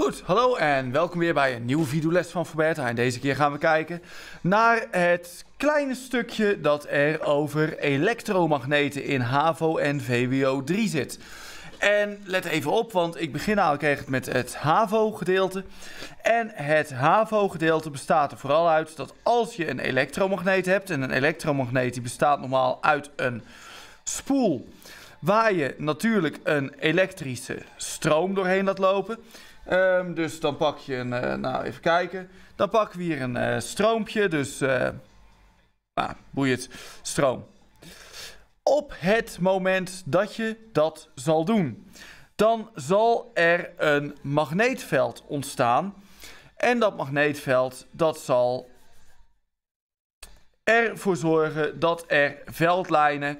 Goed, hallo en welkom weer bij een nieuwe videoles van Forberta. En deze keer gaan we kijken naar het kleine stukje dat er over elektromagneten in HAVO en VWO 3 zit. En let even op, want ik begin eigenlijk met het HAVO-gedeelte. En het HAVO-gedeelte bestaat er vooral uit dat als je een elektromagneet hebt... en een elektromagneet die bestaat normaal uit een spoel... waar je natuurlijk een elektrische stroom doorheen laat lopen... Um, dus dan pak je een, uh, nou even kijken. Dan pakken we hier een uh, stroompje, dus uh, boeiend, stroom. Op het moment dat je dat zal doen, dan zal er een magneetveld ontstaan. En dat magneetveld, dat zal ervoor zorgen dat er veldlijnen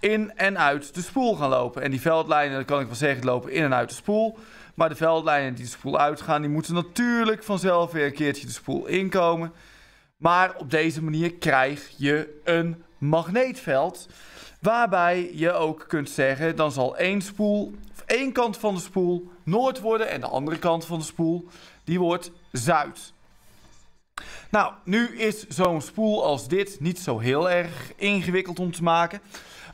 in en uit de spoel gaan lopen. En die veldlijnen, dat kan ik wel zeggen, lopen in en uit de spoel. Maar de veldlijnen die de spoel uitgaan, die moeten natuurlijk vanzelf weer een keertje de spoel inkomen. Maar op deze manier krijg je een magneetveld. Waarbij je ook kunt zeggen, dan zal één spoel, of één kant van de spoel noord worden en de andere kant van de spoel, die wordt zuid. Nou, nu is zo'n spoel als dit niet zo heel erg ingewikkeld om te maken.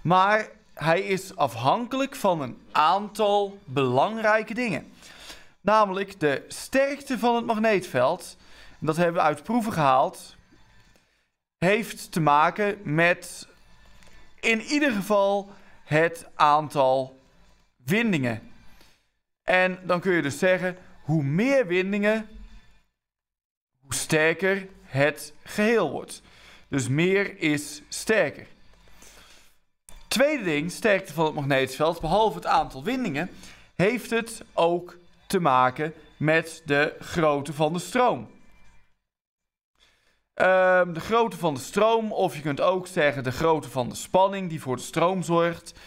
Maar hij is afhankelijk van een aantal belangrijke dingen. Namelijk de sterkte van het magneetveld, dat hebben we uit proeven gehaald, heeft te maken met in ieder geval het aantal windingen. En dan kun je dus zeggen, hoe meer windingen, hoe sterker het geheel wordt. Dus meer is sterker. Tweede ding, sterkte van het magneetveld, behalve het aantal windingen, heeft het ook te maken met de grootte van de stroom. Um, de grootte van de stroom, of je kunt ook zeggen de grootte van de spanning die voor de stroom zorgt,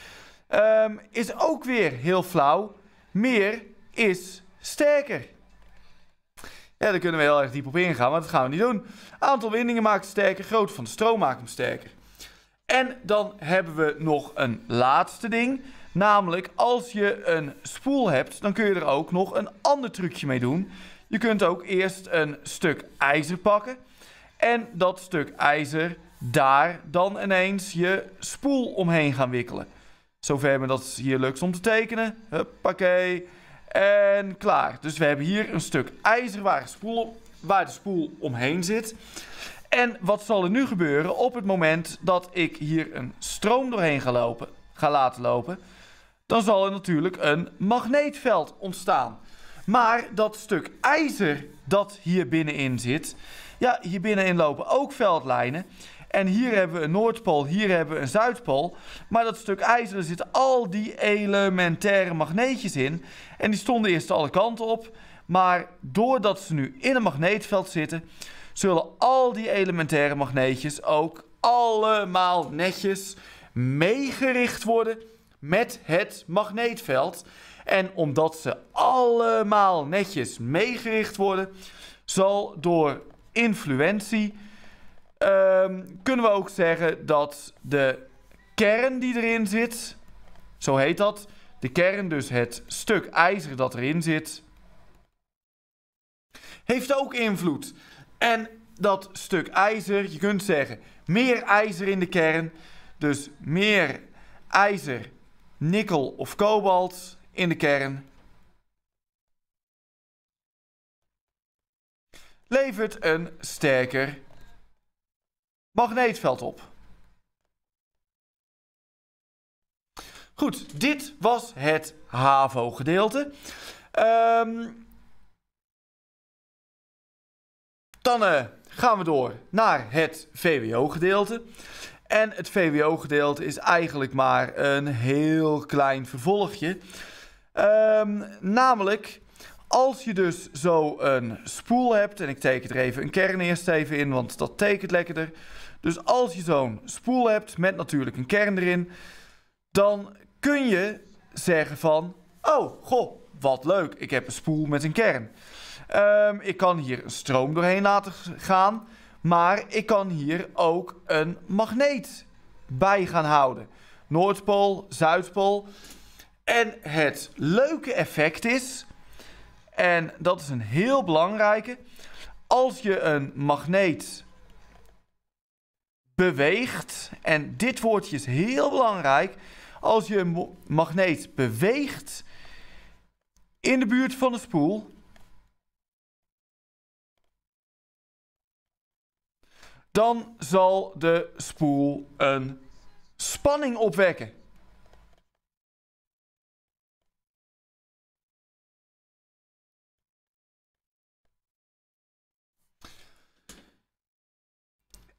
um, is ook weer heel flauw. Meer is sterker. Ja, daar kunnen we heel erg diep op ingaan, maar dat gaan we niet doen. Aantal windingen maakt het sterker, grootte van de stroom maakt hem sterker. En dan hebben we nog een laatste ding. Namelijk, als je een spoel hebt, dan kun je er ook nog een ander trucje mee doen. Je kunt ook eerst een stuk ijzer pakken. En dat stuk ijzer daar dan ineens je spoel omheen gaan wikkelen. Zover me dat hier lukt om te tekenen. Huppakee. En klaar. Dus we hebben hier een stuk ijzer waar, spoel, waar de spoel omheen zit. En wat zal er nu gebeuren op het moment dat ik hier een stroom doorheen ga, lopen, ga laten lopen? Dan zal er natuurlijk een magneetveld ontstaan. Maar dat stuk ijzer dat hier binnenin zit, ja, hier binnenin lopen ook veldlijnen. En hier hebben we een Noordpool, hier hebben we een Zuidpool. Maar dat stuk ijzer, er zitten al die elementaire magneetjes in. En die stonden eerst alle kanten op. Maar doordat ze nu in een magneetveld zitten, zullen al die elementaire magneetjes ook allemaal netjes meegericht worden met het magneetveld. En omdat ze allemaal netjes meegericht worden, zal door influentie um, kunnen we ook zeggen dat de kern die erin zit, zo heet dat, de kern, dus het stuk ijzer dat erin zit, heeft ook invloed. En dat stuk ijzer, je kunt zeggen, meer ijzer in de kern, dus meer ijzer, nikkel of kobalt in de kern, levert een sterker magneetveld op. Goed, dit was het HAVO-gedeelte. Um, dan uh, gaan we door naar het VWO-gedeelte. En het VWO-gedeelte is eigenlijk maar een heel klein vervolgje. Um, namelijk, als je dus zo een spoel hebt, en ik teken er even een kern eerst even in, want dat tekent lekkerder. Dus als je zo'n spoel hebt met natuurlijk een kern erin, dan kun je zeggen van, oh, goh, wat leuk, ik heb een spoel met een kern. Um, ik kan hier stroom doorheen laten gaan. Maar ik kan hier ook een magneet bij gaan houden. Noordpool, Zuidpool. En het leuke effect is... En dat is een heel belangrijke. Als je een magneet beweegt, en dit woordje is heel belangrijk. Als je een magneet beweegt in de buurt van de spoel, dan zal de spoel een spanning opwekken.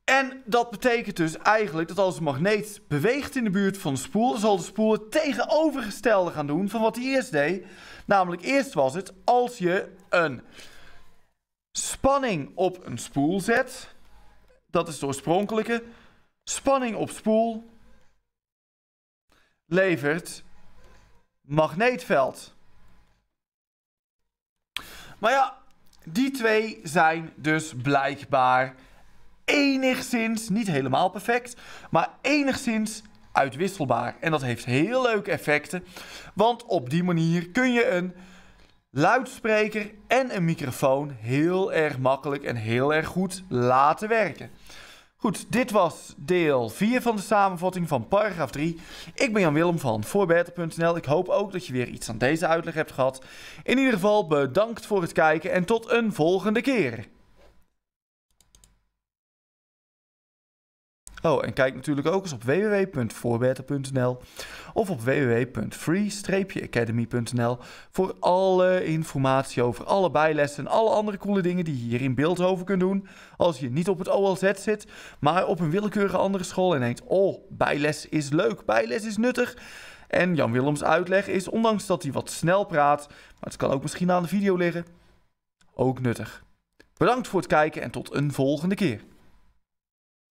En dat betekent dus eigenlijk dat als een magneet beweegt in de buurt van de spoel, dan zal de spoel het tegenovergestelde gaan doen van wat hij eerst deed. Namelijk eerst was het als je een spanning op een spoel zet, dat is de oorspronkelijke, spanning op spoel levert magneetveld. Maar ja, die twee zijn dus blijkbaar enigszins, niet helemaal perfect, maar enigszins uitwisselbaar. En dat heeft heel leuke effecten, want op die manier kun je een luidspreker en een microfoon heel erg makkelijk en heel erg goed laten werken. Goed, dit was deel 4 van de samenvatting van paragraaf 3. Ik ben Jan Willem van voorbeter.nl. Ik hoop ook dat je weer iets aan deze uitleg hebt gehad. In ieder geval bedankt voor het kijken en tot een volgende keer. Oh, en kijk natuurlijk ook eens op www.voorbeter.nl of op www.free-academy.nl voor alle informatie over alle bijlessen en alle andere coole dingen die je hier in Beeldhoven kunt doen. Als je niet op het OLZ zit, maar op een willekeurige andere school en denkt, oh, bijles is leuk, bijles is nuttig. En Jan Willems uitleg is, ondanks dat hij wat snel praat, maar het kan ook misschien aan de video liggen, ook nuttig. Bedankt voor het kijken en tot een volgende keer.